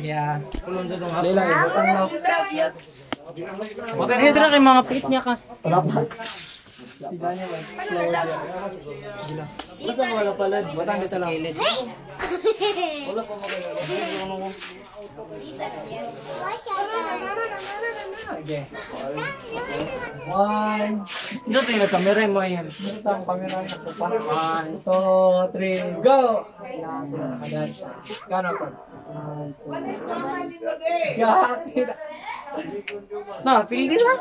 Yeah. Lila, ibutang na. Bakit hidra kay mga pit niya ka? Wala pa. Sila niya ba? Slow dia. Gila. Basta wala pala. Batang di sa lang. Wala pa magana. Okay. One. Dito yung kamera mo yan. Ito ang camera na po pa. One, two, three, go! Kano pa? Two, three. Na, pili lang.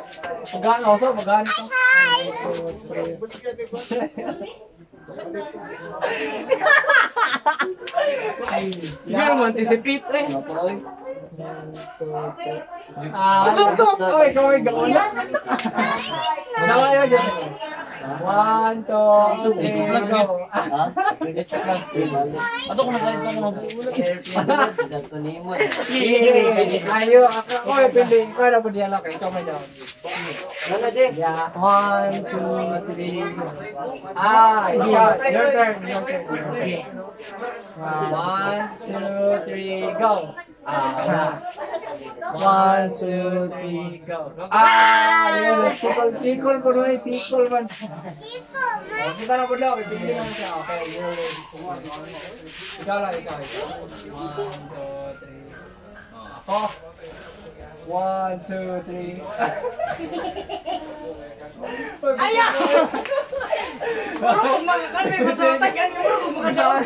Magana ako, magana ko. One, two, three. Hindi mo anticipate eh. Ah, Oy, gawin na. Dalawa yun. One, two, three, go. Ato ko na kahit ako Ayo, ako, oy, pindi. Ikaw na po diyan lang. Ikaw may daw. Wala din. One, two, three. Ah. One, two, three, go. Ah, wala. One, two, three, go. Ah, yun. Tikol, tikol ko na tikol man. Oh, kita na po daw. Pipili naman siya. Okay, ready. Ikaw lang, ikaw. One, two, three. Ako. One, two, three. Ayaw! Bro, makakami, masatagan mo bro, makadaan.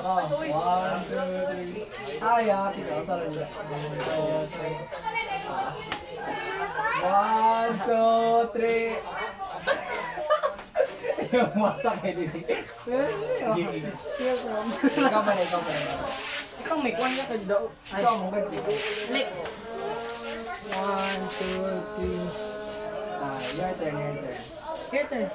Ako. One, two, three. Tika, sarang. One, two, three. One, two, three. Yung mata kay Didi. Ikaw ba na, ikaw ba na. Ikaw may kwan ka kag daw. Ikaw mo ganito. like, One, two, three. Ah, your turn, your turn. here turn.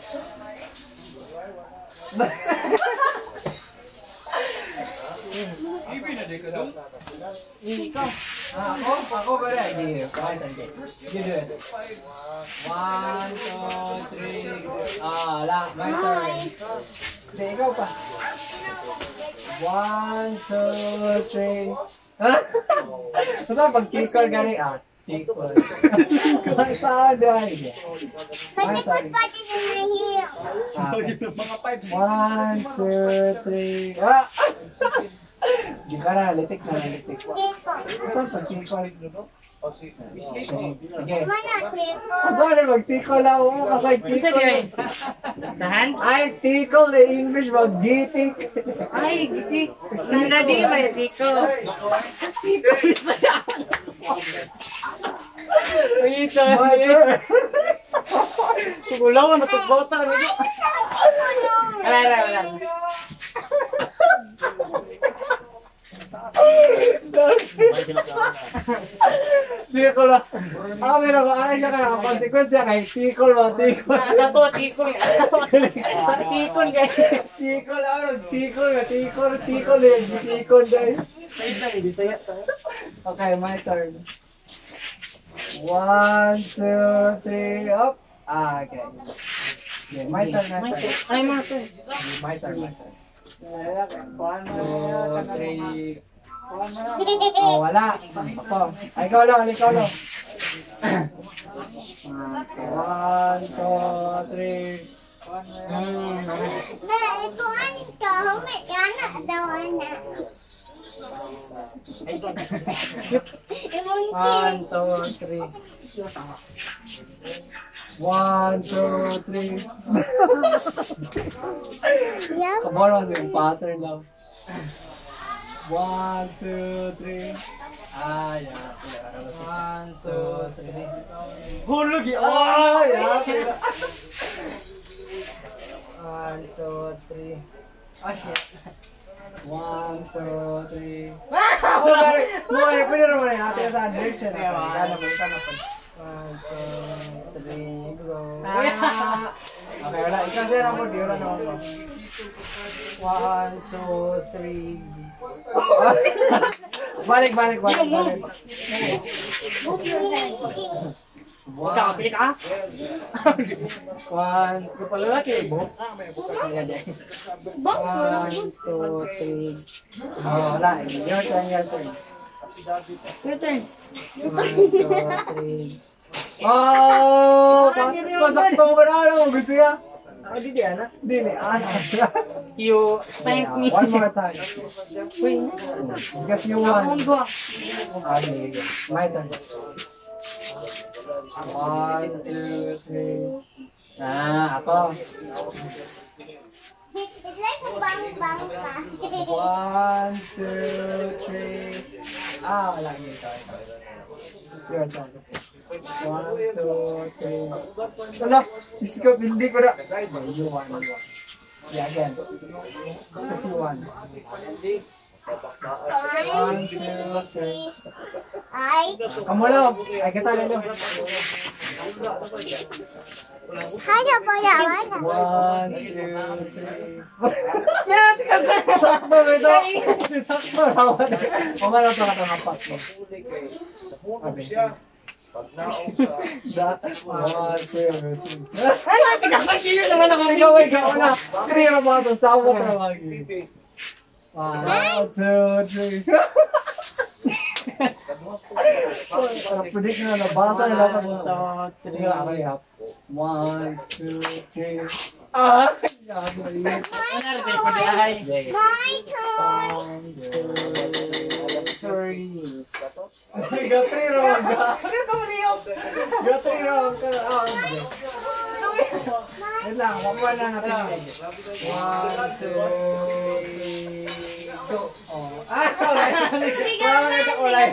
Ikaw. Ah, ako? Ako ba rin? Give. Do it. One, two, three. Ah, la. My turn. Hindi, ikaw pa. One, two, three. Ha? Basta pag tikol gani ah. Dahil. Ah, sorry. Ah, okay. One, two, three. Ah! Di ka na, litik na, litik. Saan pag tikol? Sige. Sorry, mag-tikol lang ako kasi diyan? Sahan? Ay, tikol na English, mag-gitik. Ay, gitik. Nanda di may tiko. Tiko bisaya. Ito, mother. Sugulaw na tugbota ala ala. Tikol lang. Ako meron ko, ano siya ka na, konsekwensya kay tikol ba, tikol. Sa to tikol. Tikol guys. Tikol, ano, tikol nga, tikol, tikol eh, tikol dahil. Bisaya. Okay, my turn. One, two, three, up. Ah, okay. Okay, my turn, my turn. Ay mga to. My turn, my turn. Two, three. Oh, wala. Ako. Ay, ikaw lang, ikaw lang. One, two, three. Hmm. One, two, three. One, two, three. Kabalo yung pattern lang. One, two, three. Ah, yeah. One, two, three. Hulog yun! Oh, yeah. One, two, three. Oh shit. One, two, three. Mukha, mukha, pwede naman yung ate sa direction. Kaya po, kaya po. One, two, three, go. Ah. Okay, wala. Ikaw sir ako, di wala naman ko. One, two, three. balik, balik, balik, balik. Ikaw, pili ka? One, yung pala laki, bo. Eh. Box, wala One, two, three. Oh, wala. Your turn, your turn. Your turn. One, two, three. Oh! pa- Pasakto mo na ano? Gusto niya? Oh, di di, ana? Di ni, ana. You spank me. One more time. Swing. Because you won. go. Okay, my turn. One, two, three. Ah, ako. Like a bang bang ka. One, two, three. Ah, wala niyo ito. Your turn. One, two, three. Wala, isko, hindi ko na. You won, you won. Yeah, again. Kasi one. One, two, three. Ay, Kamu lang. Ay, lang. kaya pa yaman. One, two, three. Yan, tika sa sakto ba ito? Sakto naman. O nga lang ito katapat mo. Okay. Da- One, two, three. Ay, tika sa kiyo naman ako. Ikaw, ikaw na. Three na mga ito. Sama ka naman. One, two, three. Parang predict na nabasa na lang ako. Three. Okay, One, two, three. Ah! Yan, maliit. Ano rin ko dahil? My turn. One, two, three. Gatri raw ka. Gatri raw ka. Ah, hindi. Wait lang, one na natin. One, two, three, go. Oh. Ah, kulay. Wala ka ito kulay.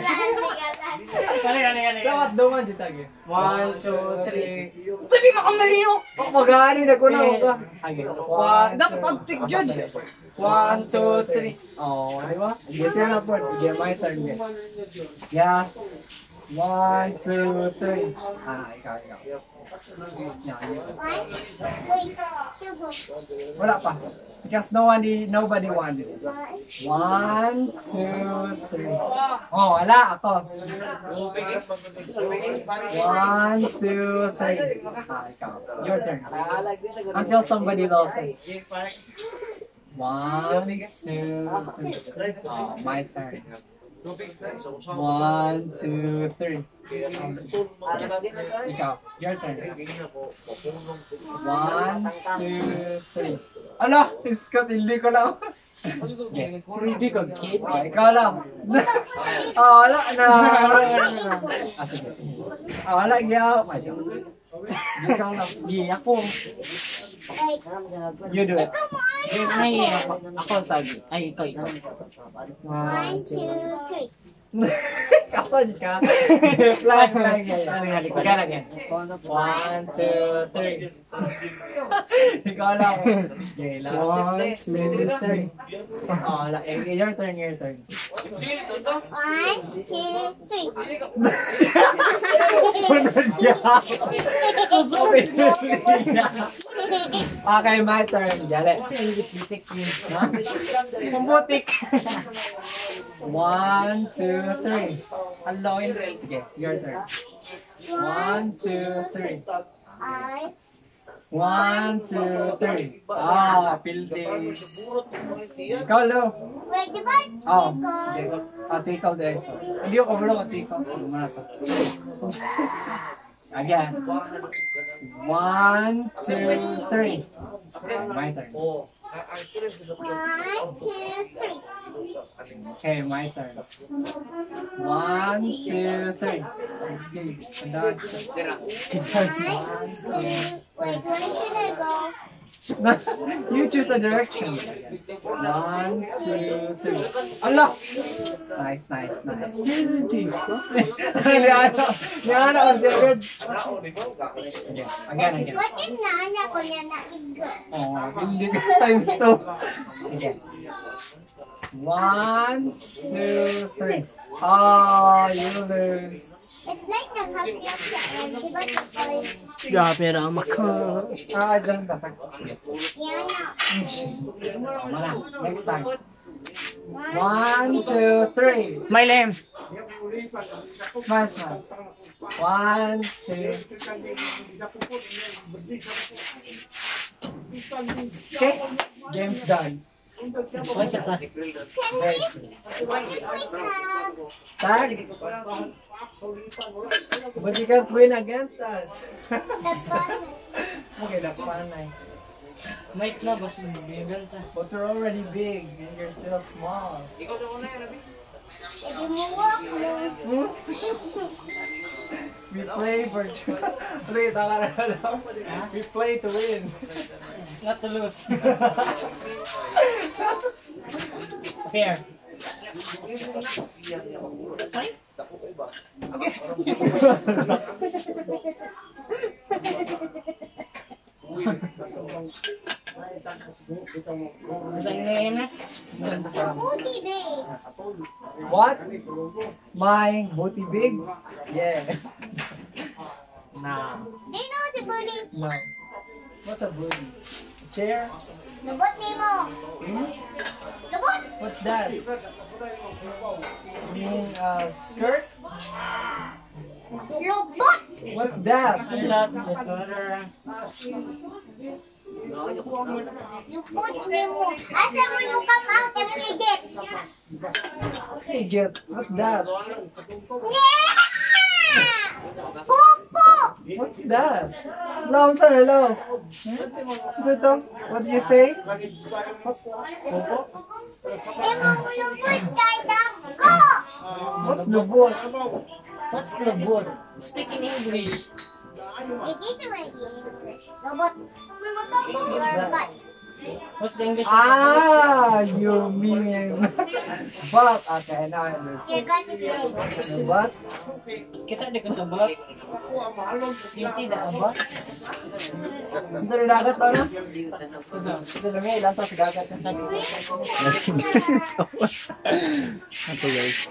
Kani, kani, kani. Dapat duman dito agi. One, two, three. Ito di makamaliw. Oh, magani na ko na ako ka. Agi. One, dapat absig dyan. One, two, three. Oh, di ba? Yes, yan na po. Yeah, my turn. Yeah. One, two, three. Ah, ikaw, ikaw yeah. Wait, two go. Wala pa. Because no one, nobody wanted it. One, two, three. Oh, wala ako. One, two, three. Ah, ikaw. Your turn. Until somebody loses. One, two, three. Oh, my turn. One, two, three. Ikaw, your turn. One, two, three. Ano? Scott, hindi ko lang. Hindi ko kid. Oh, ikaw lang. oh, wala na. Ah. Oh, wala, giyaw. Ikaw lang. Ako. Ay, You do it. Ay, ako, ako sabi. Ay, ikaw, ikaw. one, two, three. Kapan ka? Flag, flag. Again, again. One, two, three. Ikaw lang. Okay, last. One, two, three. Oh, wala. Eh, your turn, your turn. One, two, three. Sunod niya. Sunod niya. Okay, my turn. Dali. Ha? Pumbutik. One, two, three. Hello, Indra. Okay, your turn. One, two, three. Ay, One, two, three. Ah, pildi. Ikaw, Lo. wait, di ba? Oh, Ikaw. ah, tikaw din. Hindi ako tikaw. Ano mo na to? Again. One, two, three. My turn. One, two, three. Okay, my turn. One, two, three. Okay. One, two, wait, where should I go? you choose a direction. One, two, three. Allah! Nice, nice, nice. Niana, Niana on the good. Again, again, again. What if naana ko na iga? Oh, hindi ka times two. Again. One, two, three. Oh, you lose. It's like the happy of the end. Di ba ito ko? Ya, pero maka. Ah, just the fact. Yan na. Oh, wala. Next time. One, two, three. My name. Smash man. One, two. Okay, game's done. But you can't win against us. okay, lapanay. Might na. But you're already big and you're still small. Ikaw sa una yan, We play for... Wait. We play to win. Not to lose. Booty big. What? My booty big? Yeah. Nah. Do you know what's a booty? No. What's a booty? Chair? Lubot ni mo. Hmm? Lubot. What's that? You mean uh, skirt? Lubot. What's that? What's that? Lubot ni mo. Asa mo yung come out? Hey, get. What's that? Yeah! Popo! What's that? No, I'm sorry, hello. Hmm? What's it though? What do you say? What's Popo? Imong lubot kay dako. What's lubot? What's the board? Speak in English. Is it already English? Lubot. Lubot. What's the English? Ah, you mean but? Okay, now I understand. Here, got this way. But? Kita di ko sa bot. You see the abot? Ito na dagat to na? Ito. Ito na nga, ilan to sa dagat. Wait. Ito guys.